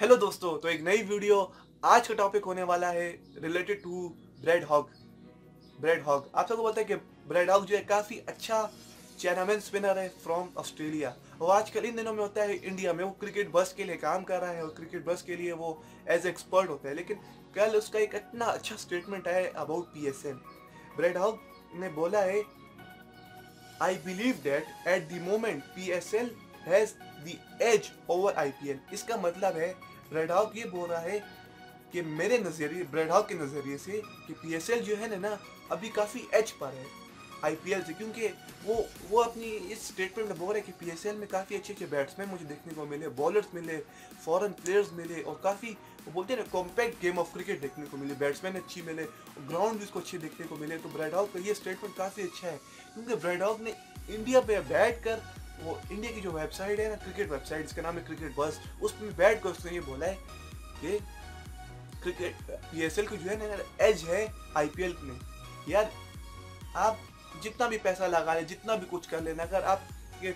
Hello दोस्तों तो एक नई वीडियो आज का टॉपिक होने वाला है related to Brad Hogg Brad Hogg आप सबको पता है कि ब्रेड हॉग जो है काफ़ी अच्छा चैनामैन स्पिनर है फ्रॉम ऑस्ट्रेलिया वो आजकल इन दिनों में होता है इंडिया में, वो क्रिकेट बस के लिए काम कर रहा है और क्रिकेट बस के लिए वो एज एक्सपर्ट होता है। लेकिन कल उसका एक इतना अच्छा स्टेटमेंट है about P S L Brad Hogg ने बोला है I believe that at the moment P S L has the edge over IPL इसका मतलब है ब्रेड हॉग ये बोल रहा है कि मेरे नज़रिए ब्रेड हॉग के नज़रिए से कि पीएसएल जो है ना अभी काफ़ी एज पर है आईपीएल से। क्योंकि वो वो अपनी इस स्टेटमेंट में बोल रहे हैं कि पीएसएल में काफ़ी अच्छे अच्छे बैट्समैन मुझे देखने को मिले बॉलर्स मिले फॉरेन प्लेयर्स मिले और काफ़ी बोलते हैं ना कॉम्पैक्ट गेम ऑफ़ क्रिकेट देखने को मिले बैट्समैन अच्छी मिले ग्राउंड भी उसको अच्छे देखने को मिले। तो ब्रेड हॉग का ये स्टेटमेंट काफ़ी अच्छा है, क्योंकि ब्रेड हॉग ने इंडिया पे बैठ कर वो इंडिया की जो वेबसाइट है ना क्रिकेट वेबसाइट जिसका नाम है क्रिकेट बस उस पर बैठ कर उसने ये बोला है कि क्रिकेट पीएसएल की जो है ना एज है आईपीएल में। यार, आप जितना भी पैसा लगा लें, जितना भी कुछ कर लेना अगर आपके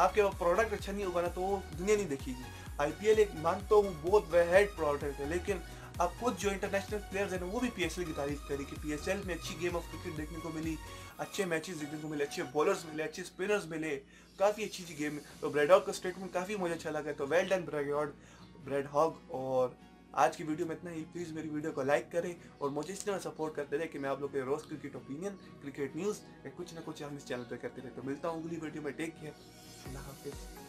आपके प्रोडक्ट अच्छा नहीं होगा ना तो वो दुनिया नहीं देखेगी। आई पी एल एक मानता हूँ, बहुत हेड प्रोडक्ट है, लेकिन अब खुद जो इंटरनेशनल प्लेयर्स हैं वो भी पीएसएल की तारीफ़ करी कि पीएसएल में अच्छी गेम ऑफ़ क्रिकेट देखने को मिली, अच्छे मैचेस देखने को मिले, अच्छे बॉलर्स मिले, अच्छे स्पिनर्स मिले, काफ़ी अच्छी अच्छी गेम तो ब्रेड हॉग का स्टेटमेंट काफ़ी मुझे अच्छा लगा तो well done Brad Brad Hogg और आज की वीडियो में इतना ही। प्लीज़ मेरी वीडियो को लाइक करें और मुझे इस तरह सपोर्ट करते रहे कि मैं आप लोग के रोज़ क्रिकेट ओपिनियन क्रिकेट न्यूज़ या कुछ ना कुछ हम इस चैनल पर करते रहे। तो मिलता हूँ अगली वीडियो में। टेक केयर अल्लाह हाफिज़।